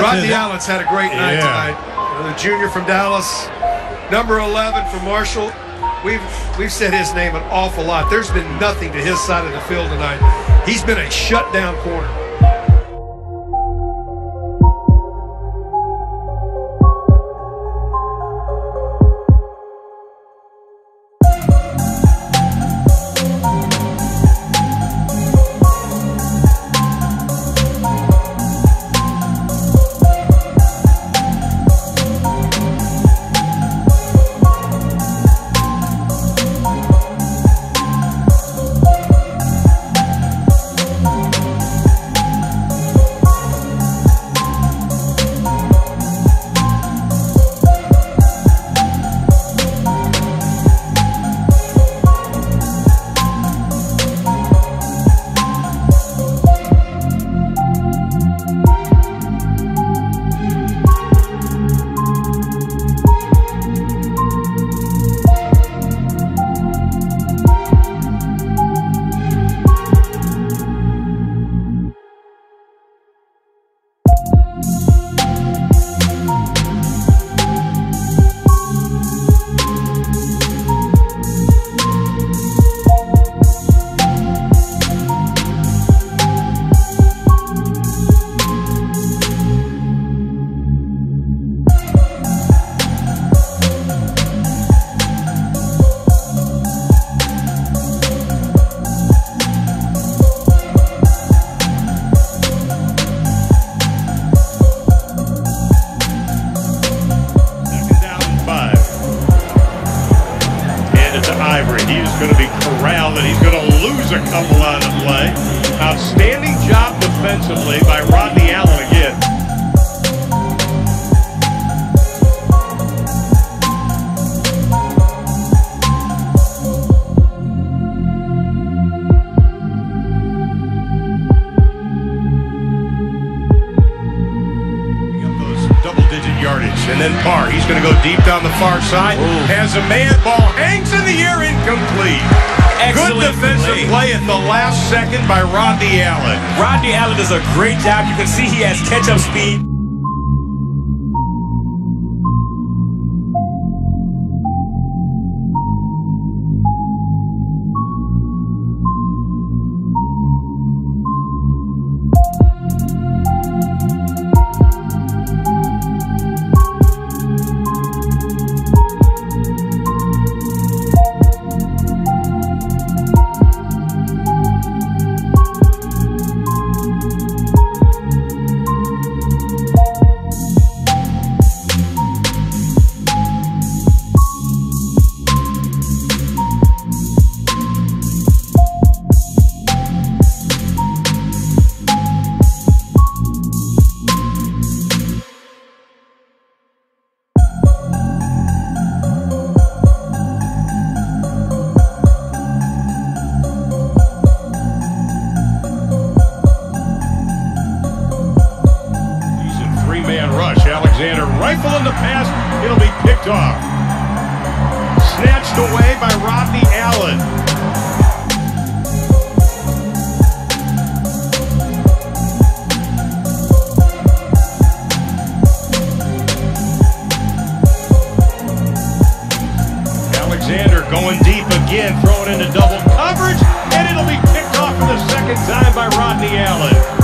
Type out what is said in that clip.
Rodney it. Allen's had a great night Yeah. tonight. The junior from Dallas, number 11 for Marshall. We've we've said his name an awful lot. There's been nothing to his side of the field tonight. He's been a shutdown corner. And he's going to lose a couple on the play. Outstanding job defensively by Rodney Allen again. Up those double-digit yardage, and then Parr. He's going to go deep down the far side. Has a man. Ball hangs in the air, incomplete. Excellent Good defensive play. play at the last second by Rodney Allen. Rodney Allen does a great job. You can see he has catch-up speed. Rush. Alexander rifle in the pass. It'll be picked off. Snatched away by Rodney Allen. Alexander going deep again, throwing into double coverage, and it'll be picked off for the second time by Rodney Allen.